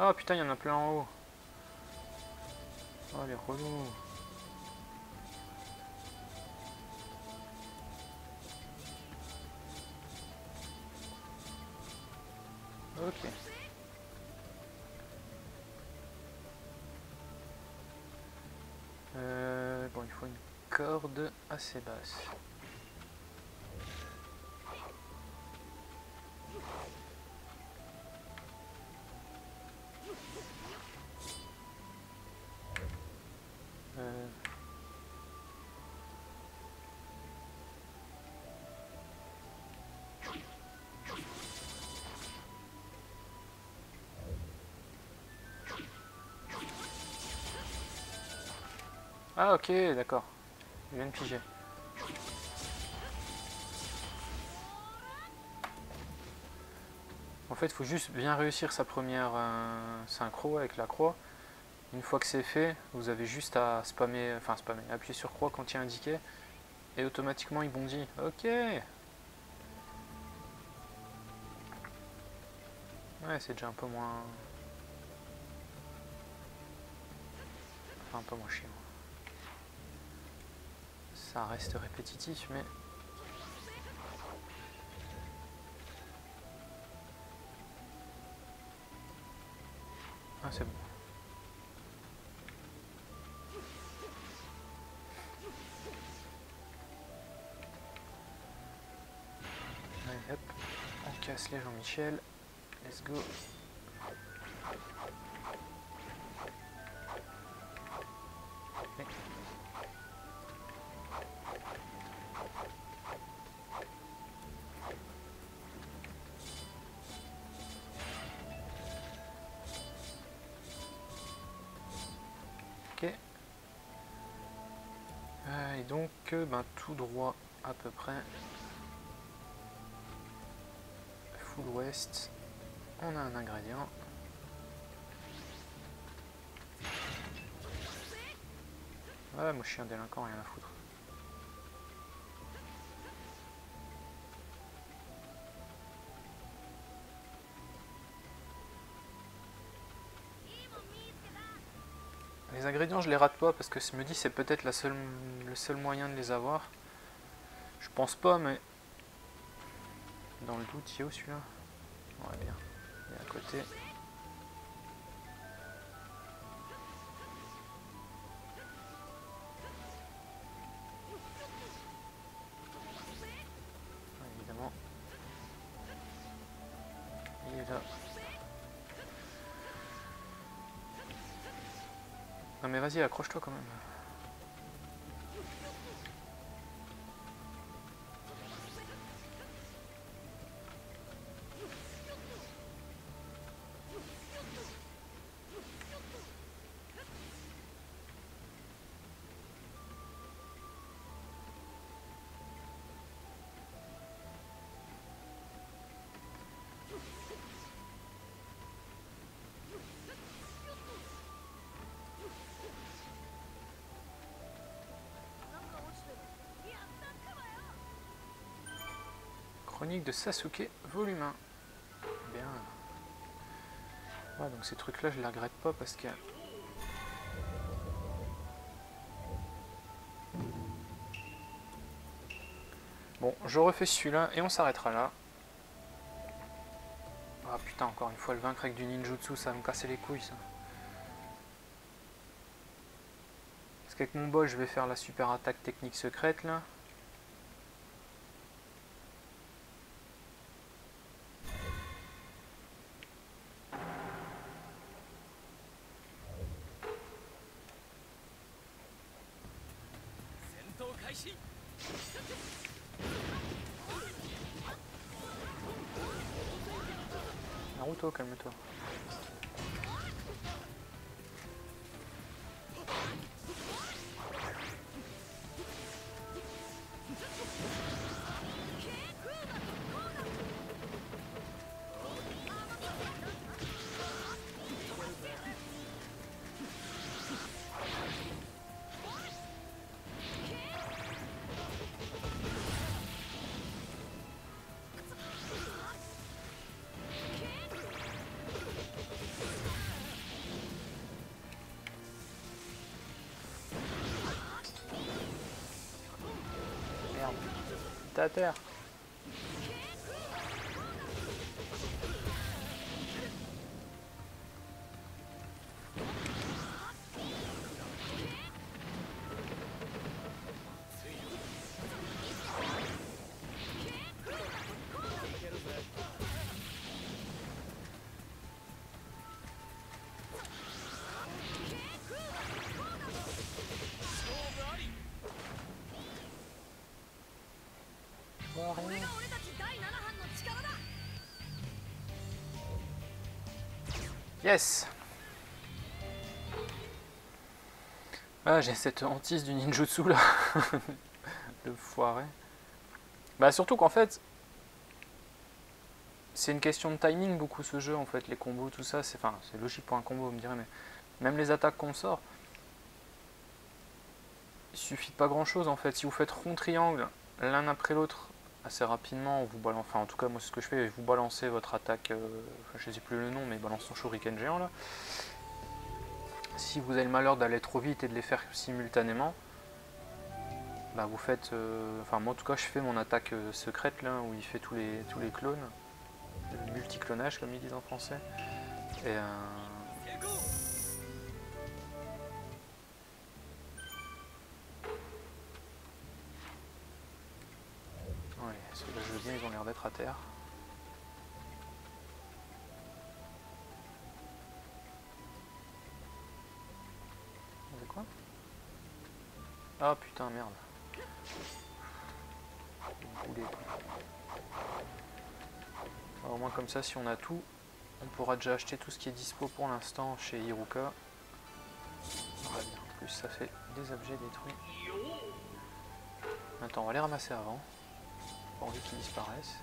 Oh putain, il y en a plein en haut. Oh les relous. Ok. Euh, bon, il faut une corde assez basse. Ah ok, d'accord. Je viens de piger. En fait, il faut juste bien réussir sa première euh, synchro avec la croix. Une fois que c'est fait, vous avez juste à spammer, enfin spammer, appuyer sur croix quand il est indiqué et automatiquement il bondit. Ok Ouais, c'est déjà un peu moins... Enfin, un peu moins chiant. Ça reste répétitif, mais... Ah, c'est bon. Allez, hop, on casse les Jean-Michel. Let's go. Tout droit à peu près. Full ouest. On a un ingrédient. Ouais, moi je suis un délinquant, rien à foutre. Les ingrédients, je les rate pas parce que je me dis c'est peut-être seule, le seul moyen de les avoir. Je pense pas, mais dans le doute, il est où celui-là? Ouais, bien. Il est à côté. Non mais vas-y, accroche-toi quand même. De Sasuke, volume 1. Bien. Donc ces trucs-là, je les regrette pas parce que... Bon, je refais celui-là et on s'arrêtera là. Ah putain, encore une fois, le vaincre avec du ninjutsu, ça va me casser les couilles, ça. Parce qu'avec mon bol, je vais faire la super attaque technique secrète, là. Naruto, à terre. Ah, j'ai cette hantise du ninjutsu là. *laughs* Le foiré. Bah surtout qu'en fait, c'est une question de timing beaucoup ce jeu en fait, les combos, tout ça, c'est enfin, c'est logique pour un combo, vous me direz, mais même les attaques qu'on sort, il suffit pas grand chose en fait. Si vous faites rond triangle l'un après l'autre assez rapidement, vous enfin en tout cas moi ce que je fais, vous balancez votre attaque, euh, je sais plus le nom, mais balance son shuriken géant là. Si vous avez le malheur d'aller trop vite et de les faire simultanément, bah vous faites, euh, enfin moi en tout cas je fais mon attaque euh, secrète là où il fait tous les tous les clones, le multiclonage comme ils disent en français. Et C'est quoi? Ah putain merde. Au moins comme ça si on a tout, on pourra déjà acheter tout ce qui est dispo pour l'instant chez Iruka. Bien, plus ça fait des objets détruits. Attends, on va les ramasser avant. Pas qu'ils disparaissent.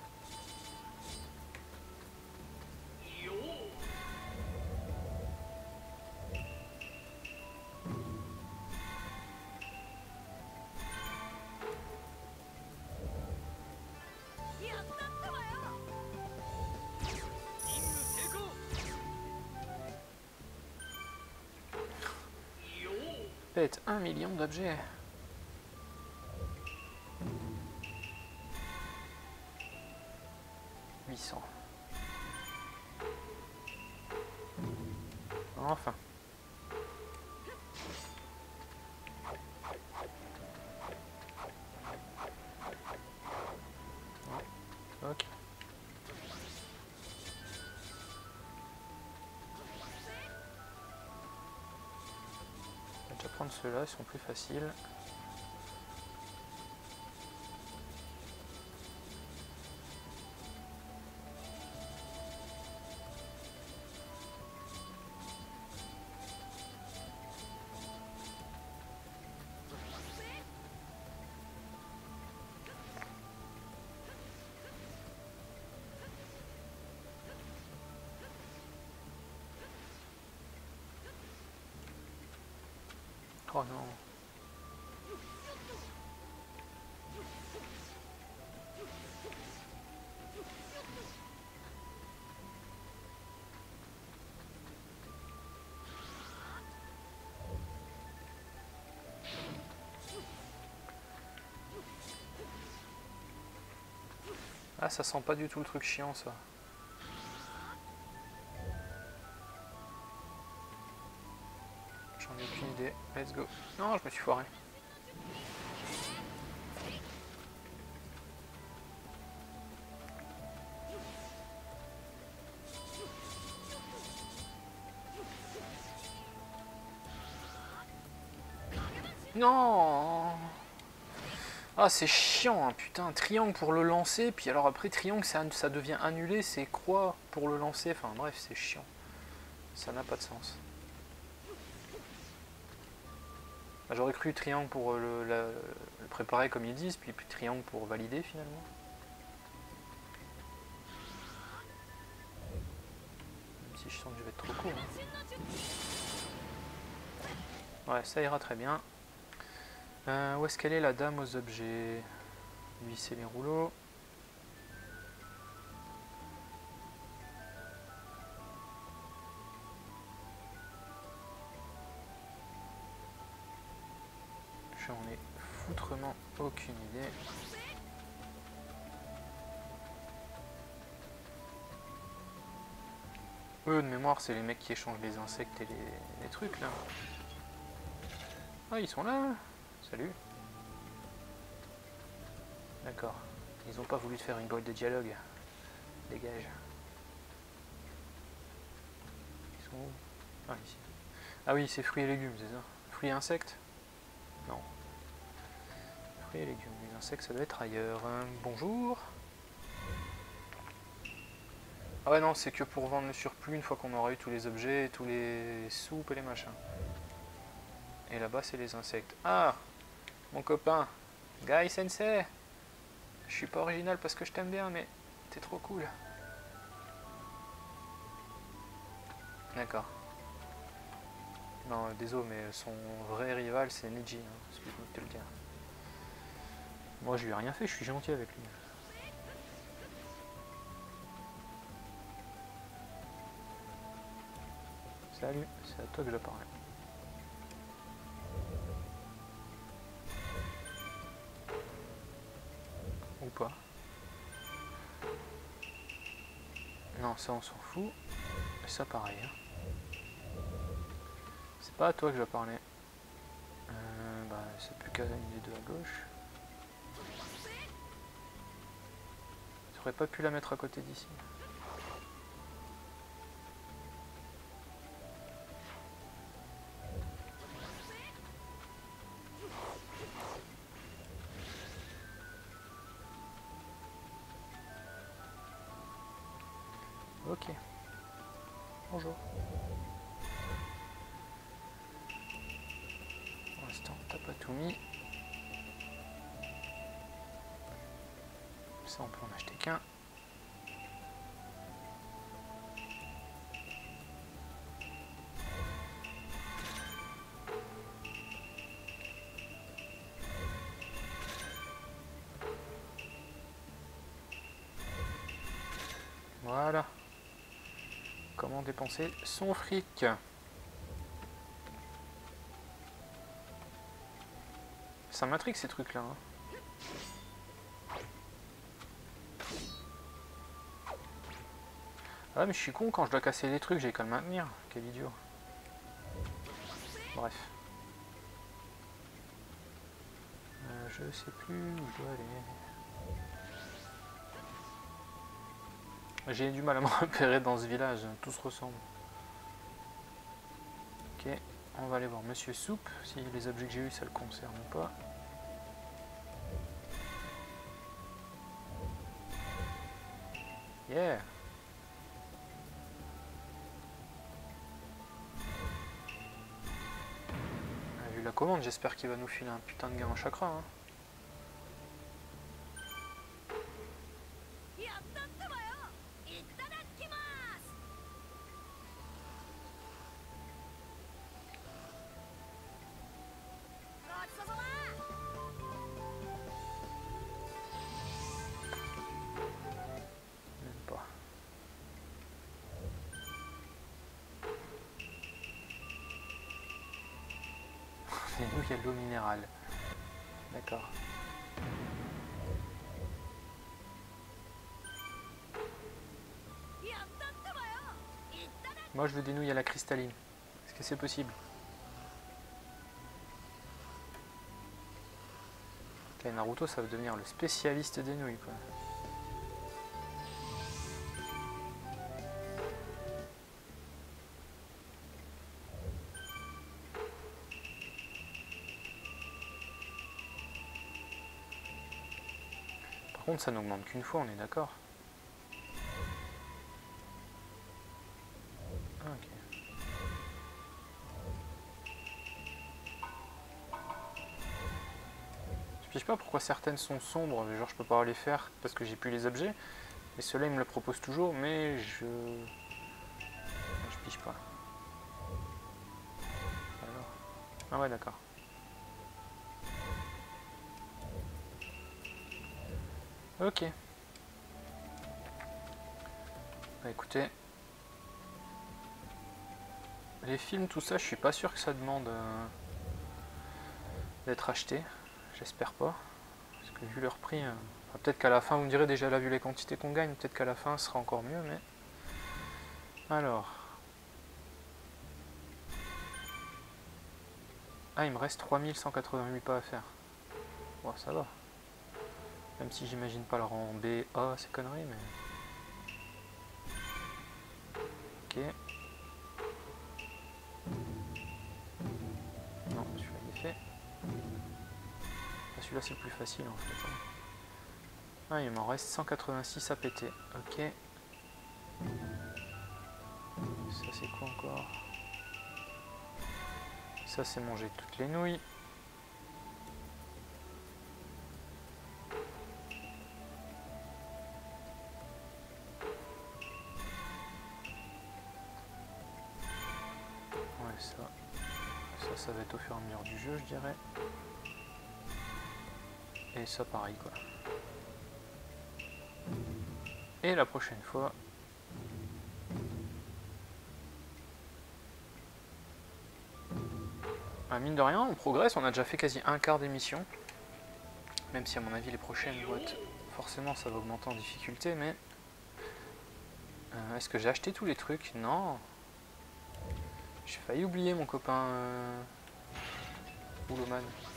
Pète un million d'objets. Sont plus faciles. Ah, ça sent pas du tout le truc chiant, ça. J'en ai aucune idée. Let's go. Non, je me suis foiré. Non Ah, c'est chiant, hein, putain. Triangle pour le lancer, puis alors après, triangle, ça, devient annulé, c'est croix pour le lancer? Enfin, bref, c'est chiant. Ça n'a pas de sens. Bah, J'aurais cru triangle pour euh, le, préparer comme ils disent, puis, puis triangle pour valider finalement. Même si je sens que je vais être trop court. hein. Ouais, ça ira très bien. Euh, où est-ce qu'elle est la dame aux objets? Lisser les rouleaux. J'en ai foutrement aucune idée. Eux, de mémoire, c'est les mecs qui échangent les insectes et les trucs là. Ah, ils sont là Salut D'accord. Ils ont pas voulu te faire une boîte de dialogue. Dégage. Ils sont où? Ah, ici. Ah oui, c'est fruits et légumes, c'est ça? Fruits et insectes? Non. Fruits et légumes. Les insectes, ça doit être ailleurs. Bonjour Ah ouais, non, c'est que pour vendre le surplus une fois qu'on aura eu tous les objets, tous les soupes et les machins. Et là-bas, c'est les insectes. Ah Mon copain Guy Sensei Je suis pas original parce que je t'aime bien, mais t'es trop cool. D'accord. Non, désolé, mais son vrai rival, c'est Neji. Hein, Excuse-moi de te le dire. Moi, je lui ai rien fait, je suis gentil avec lui. Salut, c'est à toi que je parlais. Pas. Non, ça on s'en fout. Ça pareil. hein. C'est pas à toi que je vais parler. Euh, bah, c'est plus qu'à une des deux à gauche. J'aurais pas pu la mettre à côté d'ici. Tout mis. Ça, on peut en acheter qu'un. Voilà. Comment dépenser son fric? Ça m'intrigue ces trucs-là. hein. Ah mais je suis con quand je dois casser les trucs, j'ai qu'à le maintenir. Quel idiot. Bref. Euh, je sais plus où je dois aller. J'ai du mal à me *laughs* repérer dans ce village, tout se ressemble. Ok, on va aller voir Monsieur Soupe, si les objets que j'ai eu ça le concerne ou pas. Vu la commande, j'espère qu'il va nous filer un putain de gain en chakra. Hein. L'eau minérale. D'accord. Moi, je veux des nouilles à la cristalline. Est-ce que c'est possible? Ok, Naruto, ça va devenir le spécialiste des nouilles, quoi. Contre, ça n'augmente qu'une fois, on est d'accord Ah. Je pige pas pourquoi certaines sont sombres, genre je peux pas les faire parce que j'ai plus les objets. Mais ceux-là, ils me le proposent toujours, mais je... Je pige pas. Alors... Ah ouais, d'accord. Ok. Bah écoutez. Les films, tout ça, je suis pas sûr que ça demande euh, d'être acheté. J'espère pas. Parce que vu leur prix, euh, peut-être qu'à la fin, vous me direz déjà là, vu les quantités qu'on gagne, peut-être qu'à la fin, ce sera encore mieux, mais... Alors... Ah, il me reste 3188 pas à faire. Bon, ça va. Même si j'imagine pas le rang B, A, c'est conneries, mais... Ok. Non, celui-là il est fait. Celui-là c'est le plus facile en fait. Ah, il m'en reste 186 à péter. Ok. Ça c'est quoi encore? Ça c'est manger toutes les nouilles. Au fur et à mesure du jeu, je dirais. Et ça, pareil, quoi. Et la prochaine fois... Ah, mine de rien, on progresse, on a déjà fait quasi un quart d'émission. Même si à mon avis les prochaines boîtes, forcément ça va augmenter en difficulté, mais... Euh, Est-ce que j'ai acheté tous les trucs? Non j'ai failli oublier mon copain euh... Forcément,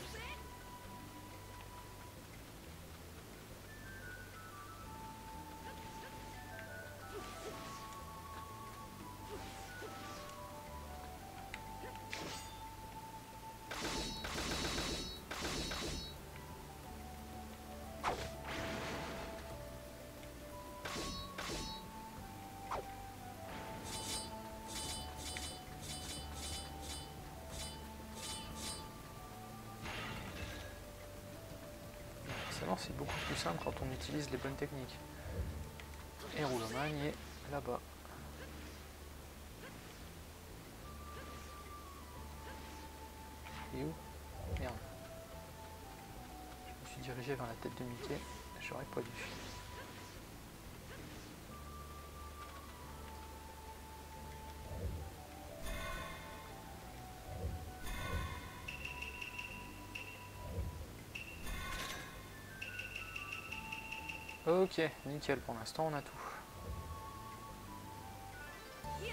c'est beaucoup plus simple quand on utilise les bonnes techniques. Et Roulomagne est là-bas. Et où? Merde. Je me suis dirigé vers la tête de Mickey. J'aurais pas dû. Ok, nickel, pour l'instant on a tout. Et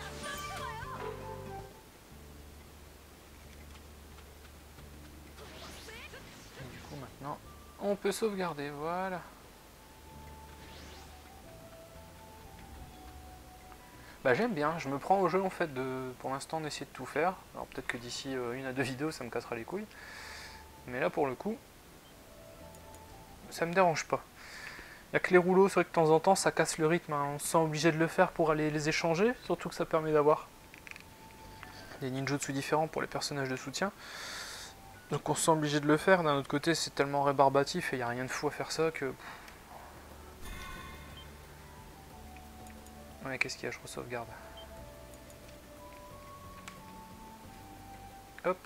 du coup maintenant, on peut sauvegarder, voilà. Bah j'aime bien, je me prends au jeu en fait de, pour l'instant d'essayer de tout faire. Alors peut-être que d'ici euh, une à deux vidéos ça me cassera les couilles. Mais là pour le coup, ça me dérange pas. Il a que les rouleaux, c'est vrai que de temps en temps ça casse le rythme, hein. on se sent obligé de le faire pour aller les échanger, surtout que ça permet d'avoir des ninjutsu différents pour les personnages de soutien. Donc on se sent obligé de le faire, d'un autre côté c'est tellement rébarbatif et il n'y a rien de fou à faire ça que... Ouais, qu'est-ce qu'il y a? Je re-sauvegarde. Hop.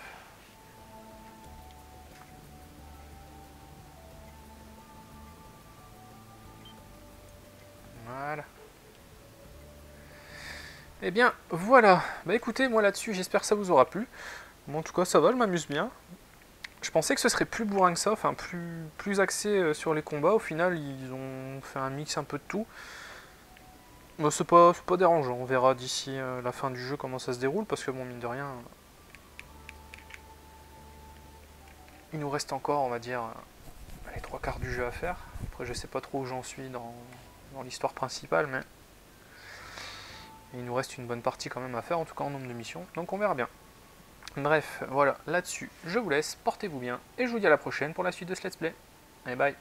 Eh bien, voilà. Bah écoutez, moi là-dessus, j'espère que ça vous aura plu. Bon, en tout cas, ça va, je m'amuse bien. Je pensais que ce serait plus bourrin que ça, enfin plus, plus axé euh, sur les combats. Au final, ils ont fait un mix un peu de tout. Bah, c'est pas, pas dérangeant. On verra d'ici euh, la fin du jeu comment ça se déroule, parce que bon, mine de rien, il nous reste encore, on va dire, euh, les trois quarts du jeu à faire. Après, je sais pas trop où j'en suis dans l'histoire principale, mais il nous reste une bonne partie quand même à faire, en tout cas en nombre de missions. Donc on verra bien. Bref, voilà, là-dessus, je vous laisse, portez-vous bien, et je vous dis à la prochaine pour la suite de ce let's play. Allez, bye